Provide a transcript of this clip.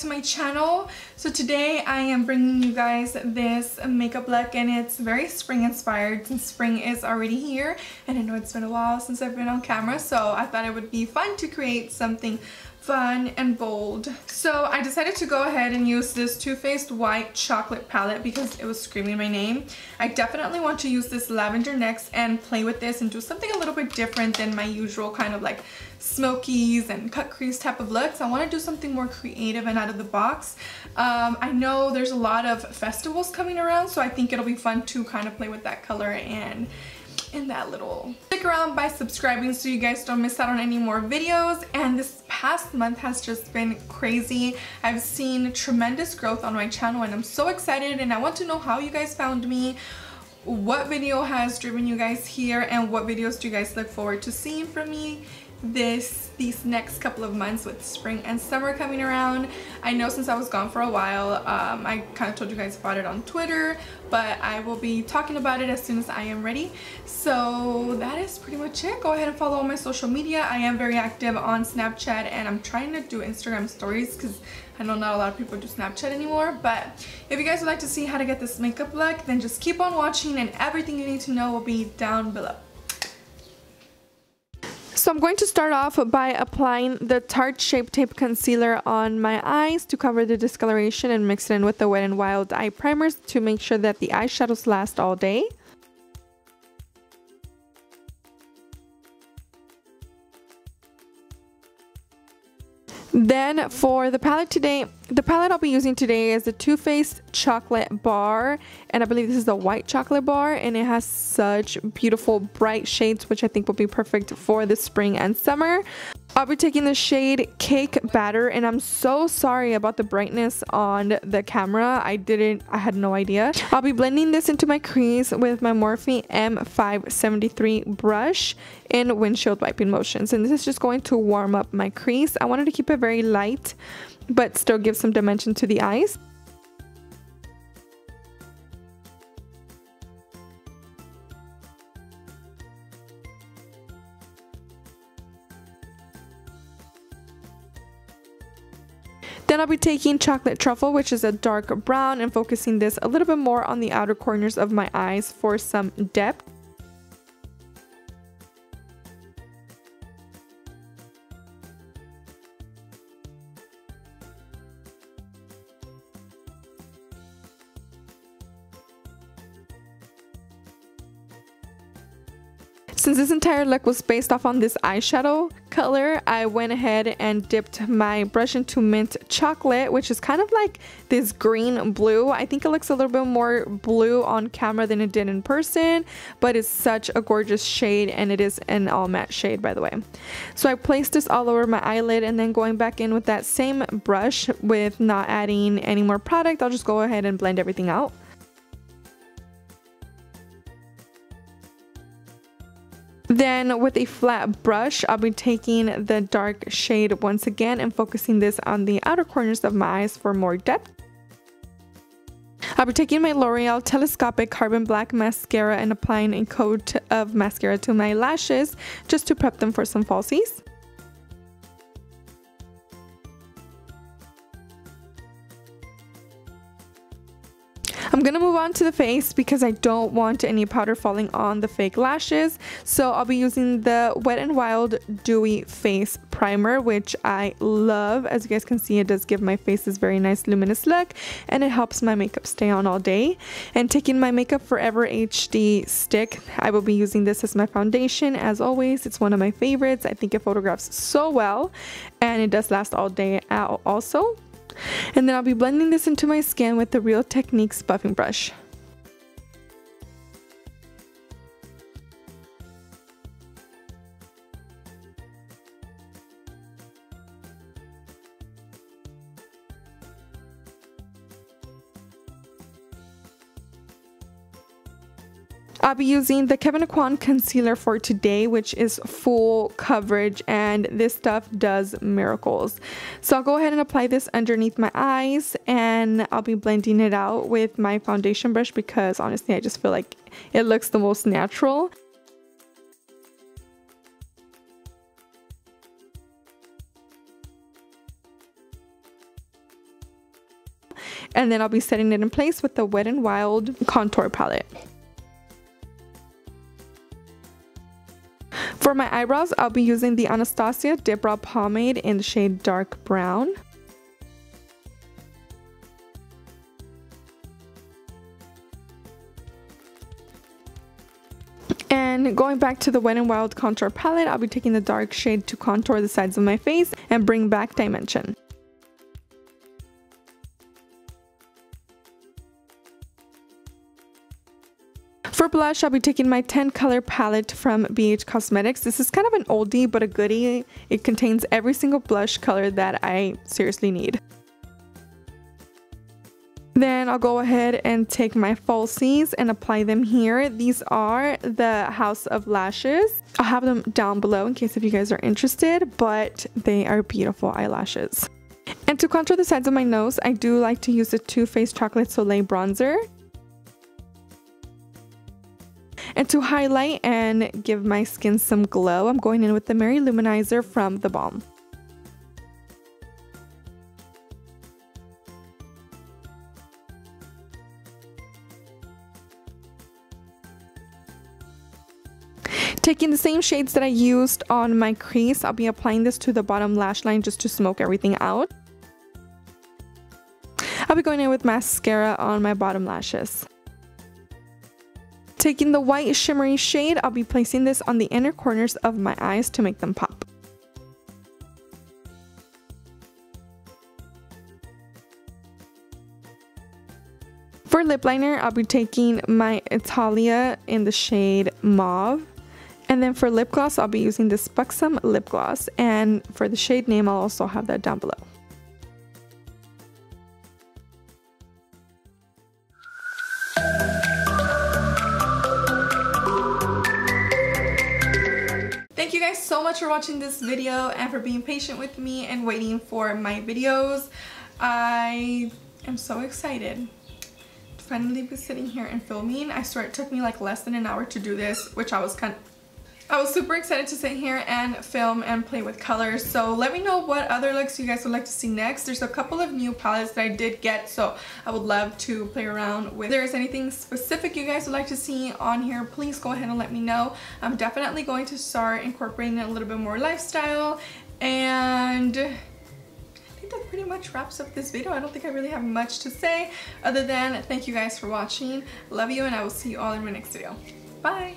to my channel. So today I am bringing you guys this makeup look and it's very spring inspired since spring is already here and I know it's been a while since I've been on camera so I thought it would be fun to create something fun and bold. So I decided to go ahead and use this Too Faced White Chocolate Palette because it was screaming my name. I definitely want to use this lavender next and play with this and do something a little bit different than my usual kind of like smokies and cut crease type of looks. I want to do something more creative and out of the box. Um, I know there's a lot of festivals coming around so I think it'll be fun to kind of play with that color and in that little stick around by subscribing so you guys don't miss out on any more videos and this past month has just been crazy. I've seen tremendous growth on my channel and I'm so excited and I want to know how you guys found me what video has driven you guys here and what videos do you guys look forward to seeing from me this these next couple of months with spring and summer coming around. I know since I was gone for a while, um, I kind of told you guys about it on Twitter, but I will be talking about it as soon as I am ready. So that is pretty much it. Go ahead and follow all my social media. I am very active on Snapchat and I'm trying to do Instagram stories because I know not a lot of people do Snapchat anymore, but if you guys would like to see how to get this makeup look, then just keep on watching and everything you need to know will be down below. So I'm going to start off by applying the Tarte Shape Tape Concealer on my eyes to cover the discoloration and mix it in with the Wet n Wild Eye Primers to make sure that the eyeshadows last all day. Then for the palette today, the palette I'll be using today is the Too Faced Chocolate Bar. And I believe this is the white chocolate bar. And it has such beautiful bright shades, which I think will be perfect for the spring and summer. I'll be taking the shade Cake Batter and I'm so sorry about the brightness on the camera. I didn't, I had no idea. I'll be blending this into my crease with my Morphe M573 brush in windshield wiping motions. And this is just going to warm up my crease. I wanted to keep it very light but still give some dimension to the eyes. Then I'll be taking Chocolate Truffle, which is a dark brown, and focusing this a little bit more on the outer corners of my eyes for some depth. Since this entire look was based off on this eyeshadow color, I went ahead and dipped my brush into mint chocolate, which is kind of like this green blue. I think it looks a little bit more blue on camera than it did in person, but it's such a gorgeous shade and it is an all matte shade by the way. So I placed this all over my eyelid and then going back in with that same brush with not adding any more product, I'll just go ahead and blend everything out. Then with a flat brush, I'll be taking the dark shade once again and focusing this on the outer corners of my eyes for more depth. I'll be taking my L'Oreal Telescopic Carbon Black Mascara and applying a coat of mascara to my lashes just to prep them for some falsies. I'm gonna move on to the face because I don't want any powder falling on the fake lashes. So I'll be using the Wet n Wild Dewy Face Primer, which I love. As you guys can see, it does give my face this very nice luminous look and it helps my makeup stay on all day. And taking my Makeup Forever HD stick, I will be using this as my foundation. As always, it's one of my favorites. I think it photographs so well and it does last all day uh, also. And then I'll be blending this into my skin with the Real Techniques buffing brush. I'll be using the Kevyn Aucoin concealer for today, which is full coverage and this stuff does miracles. So I'll go ahead and apply this underneath my eyes and I'll be blending it out with my foundation brush because honestly I just feel like it looks the most natural. And then I'll be setting it in place with the Wet n Wild contour palette. For my eyebrows, I'll be using the Anastasia Dip Brow Pomade in the shade Dark Brown. And going back to the Wet n Wild contour palette, I'll be taking the dark shade to contour the sides of my face and bring back dimension. For blush, I'll be taking my 10 color palette from BH Cosmetics. This is kind of an oldie but a goodie. It contains every single blush color that I seriously need. Then I'll go ahead and take my falsies and apply them here. These are the House of Lashes. I'll have them down below in case if you guys are interested, but they are beautiful eyelashes. And to contour the sides of my nose, I do like to use the Too Faced Chocolate Soleil Bronzer. And to highlight and give my skin some glow, I'm going in with the Mary-Lou Manizer from The Balm. Taking the same shades that I used on my crease, I'll be applying this to the bottom lash line just to smoke everything out. I'll be going in with mascara on my bottom lashes. Taking the white shimmery shade, I'll be placing this on the inner corners of my eyes to make them pop. For lip liner, I'll be taking my Italia in the shade Mauve. And then for lip gloss, I'll be using this Buxom lip gloss. And for the shade name, I'll also have that down below. You guys so much for watching this video and for being patient with me and waiting for my videos. I am so excited finally be sitting here and filming. I swear it took me like less than an hour to do this, which I was kind of I was super excited to sit here and film and play with colors. So let me know what other looks you guys would like to see next. There's a couple of new palettes that I did get, so I would love to play around with. If there's anything specific you guys would like to see on here, please go ahead and let me know. I'm definitely going to start incorporating a little bit more lifestyle and I think that pretty much wraps up this video. I don't think I really have much to say other than thank you guys for watching. Love you and I will see you all in my next video. Bye!